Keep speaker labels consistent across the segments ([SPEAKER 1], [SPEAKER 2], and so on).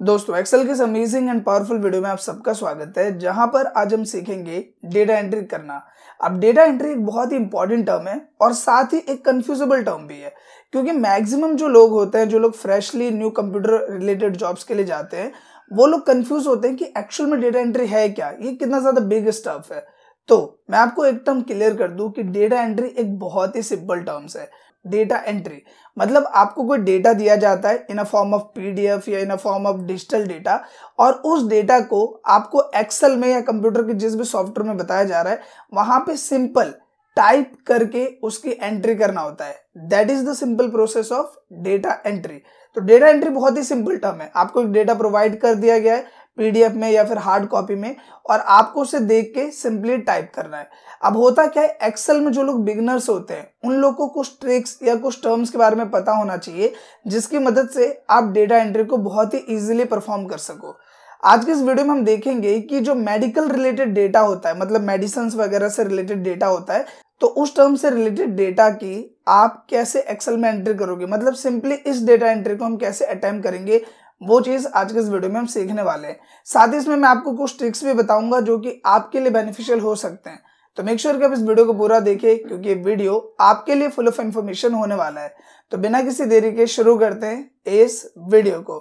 [SPEAKER 1] दोस्तों एक्सेल के amazing and powerful video में आप सबका स्वागत है, जहाँ पर आज हम सीखेंगे डेटा एंट्री करना। अब डेटा एंट्री एक बहुत ही इंपॉर्टेंट टर्म है और साथ ही एक कंफ्यूजेबल टर्म भी है, क्योंकि मैक्सिमम जो लोग होते हैं, जो लोग freshly new computer related jobs के लिए जाते हैं, वो लोग कंफ्यूज होते हैं कि एक्चुअल में डेटा एंट्री है क्या? ये कितना ज़्यादा बिग स्टफ़ है। तो मैं आपको एक टर्म क्लियर कर दूँ कि डेटा एंट्री एक बहुत ही सिंपल टर्म्स है। डेटा एंट्री मतलब आपको कोई डेटा दिया जाता है in a form of PDF या in a form of digital data और उस डेटा को आपको एक्सेल में या कंप्यूटर के जिस भी सॉफ्टवेयर में बताया जा रहा है, वहाँ पे सिंपल टाइप करके उसकी एंट्री करना होता है। That is the simple process of data entry तो डेटा एंट्री बहुत ही सिंपल टर्म है। आपको एक डेटा प्रोवाइड कर दिया गया है। पीडीएफ में या फिर हार्ड कॉपी में और आपको उसे देख के सिंपली टाइप करना है। अब होता क्या है एक्सेल में जो लोग बिगनर्स होते हैं, उन लोगों को कुछ ट्रिक्स या कुछ टर्म्स के बारे में पता होना चाहिए, जिसकी मदद से आप डेटा एंट्री को बहुत ही इजीली परफॉर्म कर सको। आज के इस वीडियो में हम देखेंगे कि जो मेडिकल रिलेटेड डेटा होता है मतलब मेडिसिन वगैरह से रिलेटेड डेटा होता है तो उस टर्म से रिलेटेड डेटा की आप कैसे एक्सेल में एंट्री करोगे? मतलब सिंपली इस डेटा एंट्री को हम कैसे अटेम्प्ट करेंगे? वो चीज़ आज के इस वीडियो में हम सीखने वाले हैं। साथ ही इसमें मैं आपको कुछ ट्रिक्स भी बताऊँगा जो कि आपके लिए बेनिफिशियल हो सकते हैं। तो मेक श्योर कि आप इस वीडियो को पूरा देखें, क्योंकि ये वीडियो आपके लिए फुल ऑफ़ इन्फॉर्मेशन होने वाला है। तो बिना किसी देरी के शुरू करते हैं इस वीडियो को।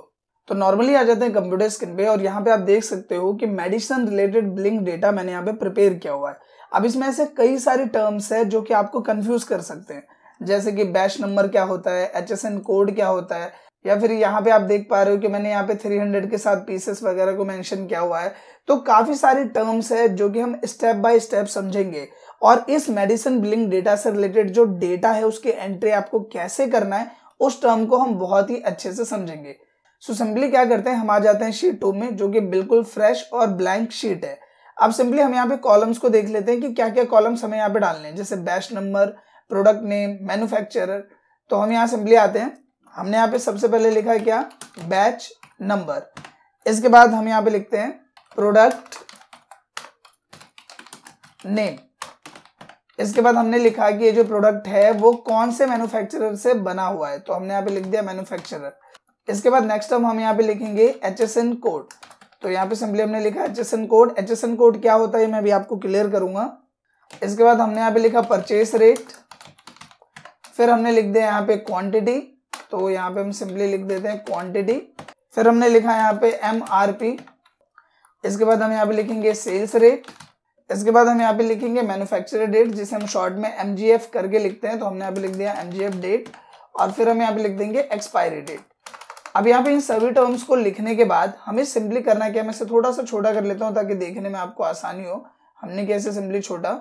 [SPEAKER 1] तो नॉर्मली आ जाते हैं कंप्यूटर स्क्रीन पे, और यहाँ पे आप देख सकते हो कि मेडिसिन रिलेटेड ब्लिंक डेटा मैंने यहाँ पे प्रिपेयर किया हुआ है। अब इसमें ऐसे कई सारे टर्म्स है जो कि आपको कंफ्यूज कर सकते हैं। जैसे कि बैच नंबर क्या होता है एचएसएन कोड क्या होता है या फिर यहाँ पे आप देख पा रहे हो कि मैंने यहाँ पे 300 के साथ पीसेस वगैरह को मेंशन किया हुआ है। तो काफ़ी सारे टर्म्स है जो कि हम स्टेप बाय स्टेप समझेंगे। और इस मेडिसिन बिलिंग डेटा से रिलेटेड जो डेटा है उसकी एंट्री आपको कैसे करना है उस टर्म को हम बहुत ही अच्छे से समझेंगे। सो so, सिंपली क्या करते हैं हम आ जाते हैं शीट टू में जो कि बिल्कुल फ्रेश और ब्लैंक शीट है। अब सिंपली हम यहाँ पे कॉलम्स को देख लेते हैं कि क्या क्या कॉलम्स हमें यहाँ पे डालने हैं। जैसे batch number product name manufacturer तो हम यहाँ सिंपली आते हैं। हमने यहाँ पे सबसे पहले लिखा है क्या? बैच नंबर इसके बाद हम यहाँ पे लिखते हैं प्रोडक्ट नेम इसके बाद हमने लिखा कि ये जो प्रोडक्ट है, वो कौन से मैन्युफैक्चरर से बना हुआ है? तो हमने यहाँ पे लिख दिया मैन्युफैक्चरर इसके बाद नेक्स्ट हम हम यहाँ पे लिखेंगे एच एस एन कोड तो यहाँ पे सिंपली हमने लिखा H S N code H S N code क्या होता है, मैं भी आपको क्लियर करूँगा. इसके बाद हमने यहाँ पे लिखा परचेस रेट फिर हमने लिख दिया यहाँ पे क्वांटिटी तो यहाँ पे हम सिंपली लिख देते हैं क्वांटिटी फिर हमने लिखा यहाँ पे एम आर पी इसके बाद हम यहाँ पे लिखेंगे सेल्स रेट इसके बाद हम यहाँ पे लिखेंगे मैन्युफैक्चर डेट जिसे हम शॉर्ट में एमजीएफ करके लिखते हैं तो हमने यहाँ पे लिख दिया एमजीएफ डेट और फिर हम यहाँ पे लिख देंगे एक्सपायरी डेट अब यहाँ पे इन सभी टर्म्स को लिखने के बाद हमें सिंपली करना क्या मैं इसे थोड़ा सा छोटा कर लेता हूँ ताकि देखने में आपको आसानी हो। हमने कैसे सिंपली छोटा।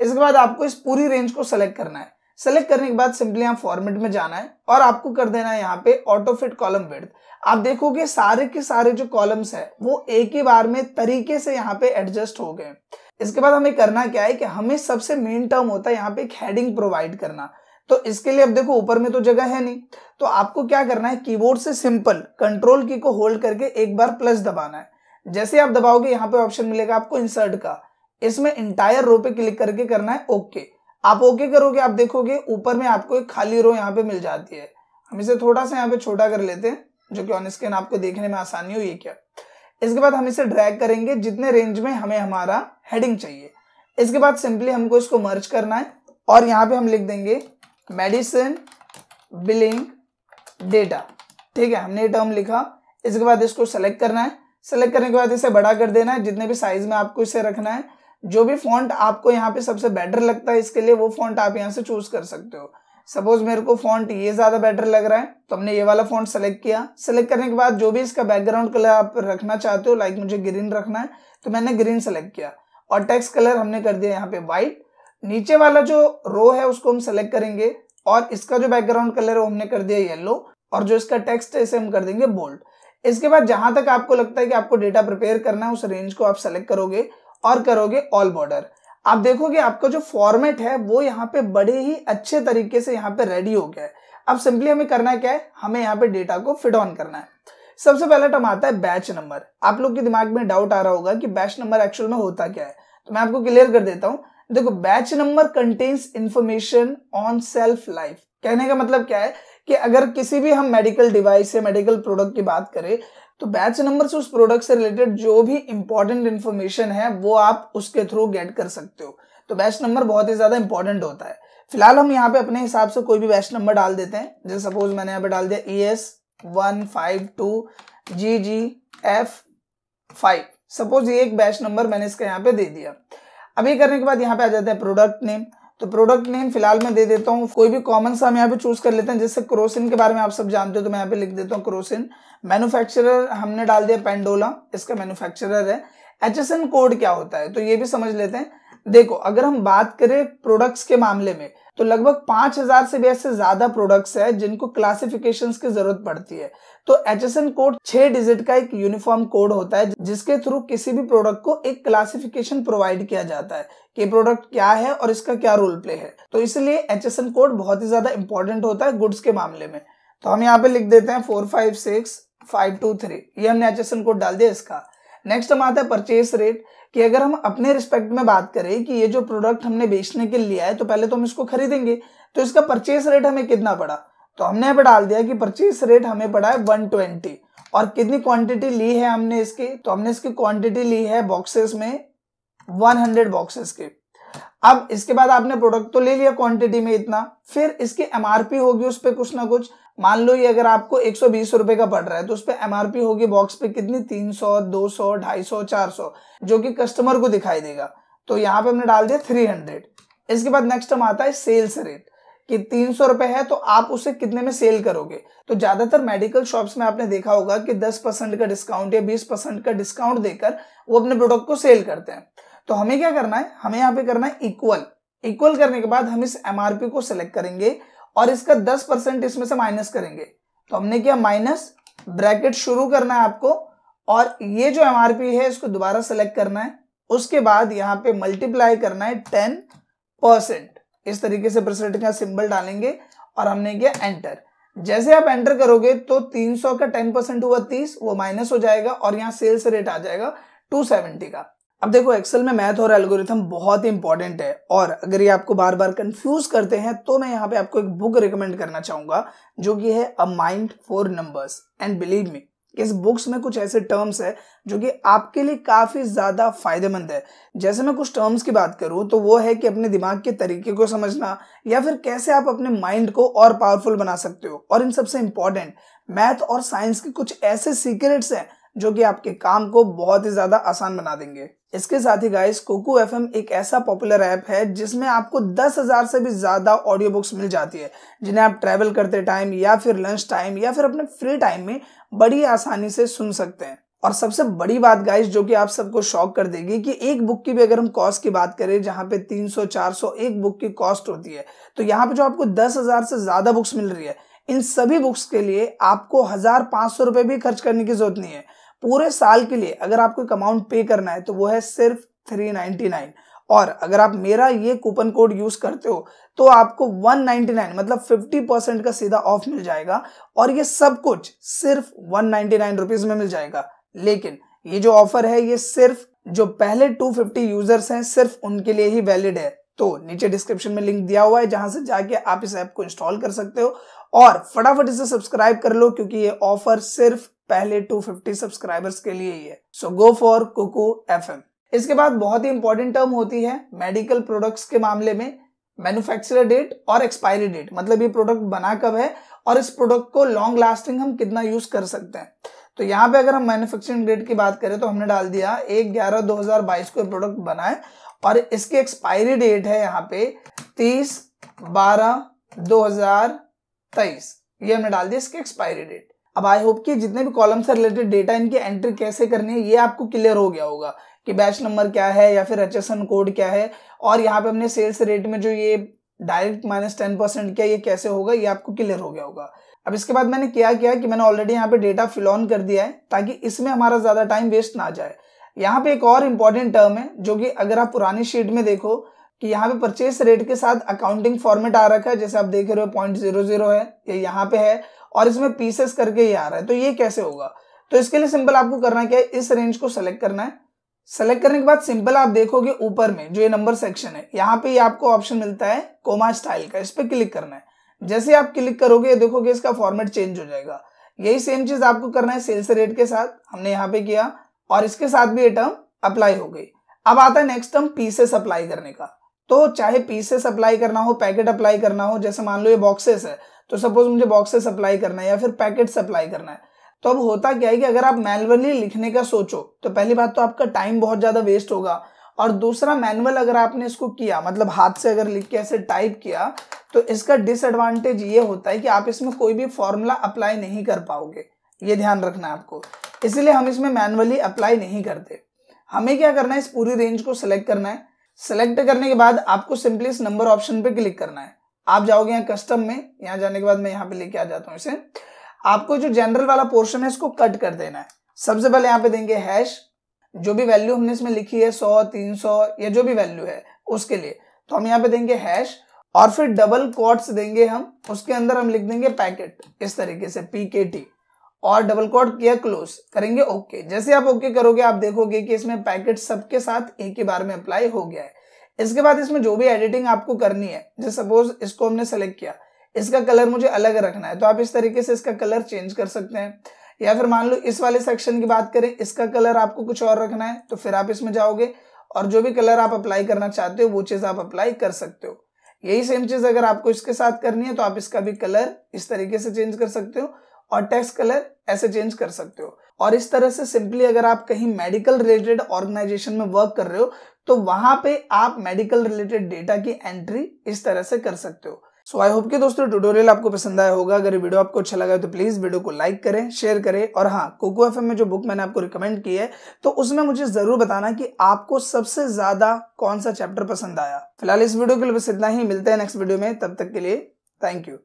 [SPEAKER 1] इसके बाद आपको इस पूरी रेंज को सेलेक्ट करना है। सेलेक्ट करने के बाद सिंपली यहाँ फॉर्मेट में जाना है और आपको कर देना है यहाँ पे ऑटो फिट कॉलम विड्थ आप देखोगे सारे के सारे जो कॉलम्स है, वो एक ही बार में तरीके से यहाँ पे एडजस्ट हो गए इसके बाद हमें करना क्या है कि हमें सबसे मेन टर्म होता है यहाँ पे एक हेडिंग प्रोवाइड करना। तो इसके लिए अब देखो ऊपर में तो जगह है नहीं। तो आपको क्या करना है कीबोर्ड से सिंपल कंट्रोल की को होल्ड करके एक बार प्लस दबाना है। जैसे आप दबाओगे, यहाँ पे ऑप्शन मिलेगा आपको इंसर्ट का। इसमें इंटायर रो पे क्लिक करके करना है ओके आप ओके करोगे, आप देखोगे, ऊपर में आपको एक खाली रो यहाँ पे मिल जाती है। हम इसे थोड़ा सा यहाँ पे छोटा कर लेते हैं, जो कि ऑन स्क्रीन आपको देखने में आसानी हो ये क्या? इसके बाद हम इसे ड्रैग करेंगे, जितने रेंज में हमें हमारा हेडिंग चाहिए। इसके बाद सिंपली हमको इसको मर्ज करना है, और यहाँ पे हम लिख देंगे मेडिसिन बिलिंग डेटा ठीक है, हमने ये टर्म लिखा। इसके बाद इसको सेलेक्ट करना है। सेलेक्ट करने के बाद इसे बड़ा कर देना है, जितने भी साइज़ में आपको इसे रखना है। जो भी फॉन्ट आपको यहाँ पे सबसे बेटर लगता है, इसके लिए वो फॉन्ट आप यहाँ से चूज़ कर सकते हो। सपोज़ मेरे को फॉन्ट ये ज़्यादा बेटर लग रहा है तो हमने ये वाला फॉन्ट सेलेक्ट किया। सेलेक्ट करने के बाद जो भी इसका बैकग्राउंड कलर आप रखना चाहते हो लाइक मुझे ग्रीन रखना है तो मैंने ग्रीन सेलेक्ट किया। और टेक्स्ट कलर हमने कर दिया यहाँ पे व्हाइट नीचे वाला जो रो है, उसको हम सेलेक्ट करेंगे, और इसका जो बैकग्राउंड कलर है, वो हमने कर दिया येलो और जो इसका टेक्स्ट है, इसे हम कर देंगे बोल्ड इसके बाद जहाँ तक आपको लगता है कि आपको डेटा प्रिपेयर करना है, उस रेंज को आप सेलेक्ट करोगे। और करोगे ऑल बॉर्डर आप देखोगे आपका जो फॉर्मेट है, वो यहाँ पे बड़े ही अच्छे तरीके से यहाँ पे रेडी हो गया है। अब सिंपली हमें करना क्या है? हमें यहाँ पे डेटा को फिट ऑन करना है। सबसे पहला टर्म आता है बैच नंबर आप लोग के दिमाग में डाउट आ रहा होगा कि बैच नंबर एक्चुअल में होता क्या है। तो मैं आपको क्लियर कर देता हूँ। देखो batch number contains information on self life कहने का मतलब क्या है कि अगर किसी भी हम मेडिकल डिवाइस या मेडिकल प्रोडक्ट की बात करें तो बैच नंबर से उस प्रोडक्ट से रिलेटेड जो भी इंपॉर्टेंट इन्फॉर्मेशन है, वो आप उसके थ्रू गेट कर सकते हो। तो बैच नंबर बहुत ही ज़्यादा इंपॉर्टेंट होता है। फ़िलहाल हम यहाँ पे अपने हिसाब से कोई भी बैच नंबर डाल देते हैं। जैसे सपोज़ मैंने यहाँ पे डाल दिया E S one five two G G F five suppose ये एक बैच नंबर मैंने इसका यहाँ पे दे दिया। ये करने के बाद यहाँ पे आ जाता है प्रोडक्ट नेम तो प्रोडक्ट नेम फ़िलहाल मैं दे देता हूँ। कोई भी कॉमन सा हम यहाँ पे चूज़ कर लेते हैं, जैसे क्रोसिन के बारे में आप सब जानते हो तो मैं यहाँ पे लिख देता हूँ क्रोसिन। मैन्युफैक्चरर हमने डाल दिया पेंडोला इसका मैन्युफैक्चरर है। एचएसएन कोड क्या होता है? तो ये भी समझ लेते हैं। देखो, अगर हम बात करें प्रोडक्ट्स के मामले में तो लगभग पाँच हज़ार से भी ऐसे ज़्यादा प्रोडक्ट्स है जिनको क्लासिफिकेशंस की ज़रूरत पड़ती है। तो एच एस एन कोड छह डिजिट का एक यूनिफॉर्म कोड होता है, जिसके थ्रू किसी भी प्रोडक्ट को एक क्लासिफिकेशन प्रोवाइड किया जाता है कि प्रोडक्ट क्या है और इसका क्या रोल प्ले है। तो इसलिए एच एस एन कोड बहुत ही ज़्यादा इंपॉर्टेंट होता है गुड्स के मामले में। तो हम यहाँ पे लिख देते हैं four five six five two three ये हमने एच कोड डाल दिया इसका। नेक्स्ट हम आता है परचेस रेट कि अगर हम अपने रिस्पेक्ट में बात करें कि ये जो प्रोडक्ट हमने बेचने के लिए लिया है तो पहले तो हम इसको खरीदेंगे। तो इसका परचेस रेट हमें कितना पड़ा? तो हमने यहाँ पे डाल दिया कि परचेस रेट हमें पड़ा है 120 और कितनी क्वांटिटी ली है हमने इसकी? तो हमने इसकी क्वांटिटी ली है बॉक्सेस में 100 बॉक्सेस के। अब इसके बाद आपने प्रोडक्ट तो ले लिया क्वांटिटी में इतना, फिर इसकी एमआरपी होगी उस पर कुछ ना कुछ। मान लो ये अगर आपको एक सौ का पड़ रहा है तो उस पर एमआरपी होगी बॉक्स पे कितनी? तीन सौ, दो सौ, ढाई सौ, चार सौ, जो कि कस्टमर को दिखाई देगा। तो यहाँ पे हमने डाल दिया थ्री हंड्रेड इसके बाद नेक्स्ट हम आता है सेल्स रेट कि तीन सौ रुपए है तो आप उसे कितने में सेल करोगे? तो ज़्यादातर मेडिकल शॉप्स में आपने देखा होगा कि दस परसेंट का डिस्काउंट या बीस परसेंट का डिस्काउंट देकर वो अपने प्रोडक्ट को सेल करते हैं। तो हमें क्या करना है? हमें यहाँ पे करना है इक्वल इक्वल करने के बाद हम इस एमआरपी को सिलेक्ट करेंगे। और इसका दस परसेंट इसमें से माइनस करेंगे। तो हमने किया माइनस, ब्रैकेट शुरू करना है आपको, और ये जो एमआरपी है, इसको दोबारा सेलेक्ट करना है। उसके बाद यहाँ पे मल्टीप्लाई करना है टेन परसेंट इस तरीके से परसेंट का सिंबल डालेंगे और हमने किया एंटर जैसे आप एंटर करोगे तो 300 का 10 परसेंट हुआ 30 वो माइनस हो जाएगा और यहाँ सेल्स रेट आ जाएगा 270 का। अब देखो एक्सेल में मैथ और एल्गोरिथम बहुत ही इंपॉर्टेंट है और अगर ये आपको बार बार कंफ्यूज करते हैं तो मैं यहाँ पे आपको एक बुक रिकमेंड करना चाहूँगा, जो कि है a mind for numbers and believe me इस बुक्स में कुछ ऐसे टर्म्स है, जो कि आपके लिए काफ़ी ज़्यादा फ़ायदेमंद है। जैसे मैं कुछ टर्म्स की बात करूँ तो वो है कि अपने दिमाग के तरीके को समझना, या फिर कैसे आप अपने माइंड को और पावरफुल बना सकते हो। और इन सबसे इंपॉर्टेंट मैथ और साइंस के कुछ ऐसे सीक्रेट्स हैं जो कि आपके काम को बहुत ही ज़्यादा आसान बना देंगे। इसके साथ ही गाइस कोको एफएम एक ऐसा पॉपुलर ऐप है जिसमें आपको दस हज़ार से भी ज़्यादा ऑडियो बुक्स मिल जाती है, जिन्हें आप ट्रेवल करते टाइम या फिर लंच टाइम या फिर अपने फ्री टाइम में बड़ी आसानी से सुन सकते हैं। और सबसे बड़ी बात गाइस जो कि आप सबको शॉक कर देगी कि एक बुक की भी अगर हम कॉस्ट की बात करें, जहाँ पे 300 400 एक बुक की कॉस्ट होती है तो यहाँ पे जो आपको दस हज़ार से ज़्यादा बुक्स मिल रही है, इन सभी बुक्स के लिए आपको हज़ार पाँच सौ रुपए भी खर्च करने की ज़रूरत नहीं है। पूरे साल के लिए अगर आपको एक अमाउंट पे करना है तो वो है सिर्फ़ थ्री नाइनटी नाइन और अगर आप मेरा ये कूपन कोड यूज़ करते हो तो आपको 199 मतलब 50 परसेंट का सीधा ऑफ़ मिल जाएगा और ये सब कुछ सिर्फ़ 199 रुपीस में मिल जाएगा। लेकिन ये जो ऑफ़र है, ये सिर्फ़, जो पहले 250 यूज़र्स हैं, सिर्फ़ उनके लिए ही वैलिड है। तो नीचे डिस्क्रिप्शन में लिंक दिया हुआ है, जहाँ से जाके आप इस ऐप को इंस्टॉल कर सकते हो। और फटाफट इसे सब्सक्राइब कर लो, क्योंकि ये ऑफ़र सिर्फ़ पहले 250 सब्सक्राइबर्स के लिए ही है। So go for Kuku F इसके बाद बहुत ही इंपॉर्टेंट टर्म होती है मेडिकल प्रोडक्ट्स के मामले में मैन्युफैक्चरर डेट और एक्सपायरी डेट मतलब ये प्रोडक्ट बना कब है और इस प्रोडक्ट को लॉन्ग लास्टिंग हम कितना यूज़ कर सकते हैं। तो यहाँ पे अगर हम मैन्युफैक्चरिंग डेट की बात करें तो हमने डाल दिया एक ग्यारह दो हज़ार बाईस को प्रोडक्ट बनाए और इसकी एक्सपायरी डेट है यहाँ पे तीस बारह दो हज़ार तेईस। ये हमने डाल दिया इसकी एक्सपायरी डेट अब आई होप कि जितने भी कॉलम से रिलेटेड डेटा इनकी एंट्री कैसे करनी है, ये आपको क्लियर हो गया होगा कि बैच नंबर क्या है या फिर एच कोड क्या है। और यहाँ पे हमने सेल्स रेट में जो ये डायरेक्ट माइनस टेन परसेंट क्या, ये कैसे होगा, ये आपको क्लियर हो गया होगा। अब इसके बाद मैंने क्या किया कि मैंने ऑलरेडी यहाँ पे डेटा फिल ऑन कर दिया है, ताकि इसमें हमारा ज़्यादा टाइम वेस्ट ना जाए। यहाँ पे एक और इंपॉर्टेंट टर्म है, जो कि अगर आप पुरानी शीट में देखो कि यहाँ पे परचेस रेट के साथ अकाउंटिंग फॉर्मेट आ रखा है, जैसे आप देख रहे हो पॉइंट ज़ीरो ज़ीरो है, ये यहाँ पे है, और इसमें पीसेस करके ये आ रहा है। तो ये कैसे होगा? तो इसके लिए सिंपल आपको करना क्या है, इस रेंज को सेलेक्ट करना है। सेलेक्ट करने के बाद सिंपल आप देखोगे ऊपर में, जो ये नंबर सेक्शन है, यहाँ पे आपको ऑप्शन मिलता है कोमा स्टाइल का, इस पर क्लिक करना है। जैसे आप क्लिक करोगे देखोगे इसका फॉर्मेट चेंज हो जाएगा। यही सेम चीज़ आपको करना है सेल्स रेट के साथ, हमने यहाँ पे किया, और इसके साथ भी ये टर्म अप्लाई हो गई। अब आता है नेक्स्ट टर्म पीसेस अप्लाई करने का। तो चाहे पीसेस अप्लाई करना हो पैकेट अप्लाई करना हो, जैसे मान लो ये बॉक्सेस है तो सपोज़ मुझे बॉक्सेस अप्लाई करना है या फिर पैकेट्स अप्लाई करना है। तो अब होता क्या है कि अगर आप मैनुअली लिखने का सोचो तो पहली बात तो आपका टाइम बहुत ज़्यादा वेस्ट होगा। और दूसरा मैनुअल अगर आपने इसको किया मतलब हाथ से अगर लिख के ऐसे टाइप किया तो इसका डिसएडवांटेज ये होता है कि आप इसमें कोई भी फॉर्मूला अप्लाई नहीं कर पाओगे। ये ध्यान रखना है आपको। इसलिए हम इसमें मैनुअली अप्लाई नहीं करते। हमें क्या करना है? इस पूरी रेंज को सिलेक्ट करना है। सिलेक्ट करने के बाद आपको सिंपली इस नंबर ऑप्शन पे क्लिक करना है। आप जाओगे यहाँ कस्टम में, यहाँ जाने के बाद मैं यहाँ पे लेके आ जाता हूँ इसे। आपको जो जनरल वाला पोर्शन है, इसको कट कर देना है। सबसे पहले यहाँ पे देंगे हैश जो भी वैल्यू हमने इसमें लिखी है, सौ, तीन सौ, या जो भी वैल्यू है, उसके लिए। तो हम यहाँ पे देंगे हैश और फिर डबल कोट्स देंगे हम। उसके अंदर हम लिख देंगे पैकेट इस तरीके से पी के टी और डबल कोट किया क्लोज करेंगे ओके जैसे आप ओके करोगे, आप देखोगे कि इसमें पैकेट सबके साथ एक ही बार में अप्लाई हो गया है। इसके बाद इसमें जो भी एडिटिंग आपको करनी है, जैसे सपोज़ इसको हमने सेलेक्ट किया, इसका कलर मुझे अलग रखना है तो आप इस तरीके से इसका कलर चेंज कर सकते हैं। या फिर मान लो इस वाले सेक्शन की बात करें, इसका कलर आपको कुछ और रखना है तो फिर आप इसमें जाओगे और जो भी कलर आप अप्लाई करना चाहते हो, वो चीज़ आप अप्लाई कर सकते हो। यही सेम चीज़ अगर आपको इसके साथ करनी है तो आप इसका भी कलर इस तरीके से चेंज कर सकते हो। और टेक्स्ट कलर ऐसे चेंज कर सकते हो। और इस तरह से सिंपली अगर आप कहीं मेडिकल रिलेटेड ऑर्गेनाइजेशन में वर्क कर रहे हो तो वहाँ पे आप मेडिकल रिलेटेड डेटा की एंट्री इस तरह से कर सकते हो। सो आई होप कि दोस्तों ट्यूटोरियल आपको पसंद आया होगा। अगर वीडियो आपको अच्छा लगा तो प्लीज़ वीडियो को लाइक करें शेयर करें। और हाँ कोको एफ़ में जो बुक मैंने आपको रिकमेंड की है तो उसमें मुझे ज़रूर बताना कि आपको सबसे ज़्यादा कौन सा चैप्टर पसंद आया। फ़िलहाल इस वीडियो के लिए बस इतना ही। मिलते हैं नेक्स्ट वीडियो में। तब तक के लिए थैंक यू